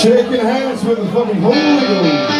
Shaking hands with the fucking Holy Ghost.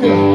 Welcome.